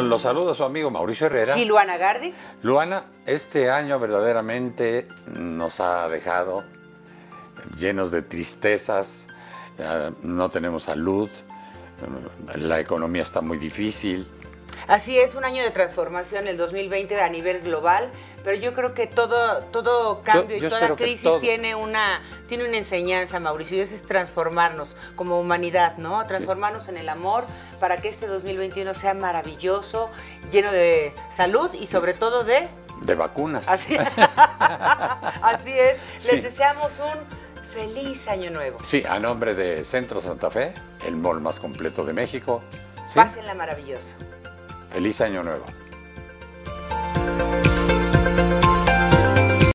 Los saluda su amigo Mauricio Herrera. ¿Y Luana Gardi? Luana, este año verdaderamente nos ha dejado llenos de tristezas, eh, no tenemos salud, la economía está muy difícil. Así es, un año de transformación, el 2020 a nivel global, pero yo creo que todo, todo cambio y toda crisis tiene, una, tiene una enseñanza, Mauricio, y eso es transformarnos como humanidad, ¿no? Transformarnos en el amor para que este 2021 sea maravilloso, lleno de salud y sobre todo de... De vacunas. Así, es, les deseamos un Feliz Año Nuevo. Sí, a nombre de Centro Santa Fe, el mall más completo de México. Pásenla maravilloso. Feliz Año Nuevo.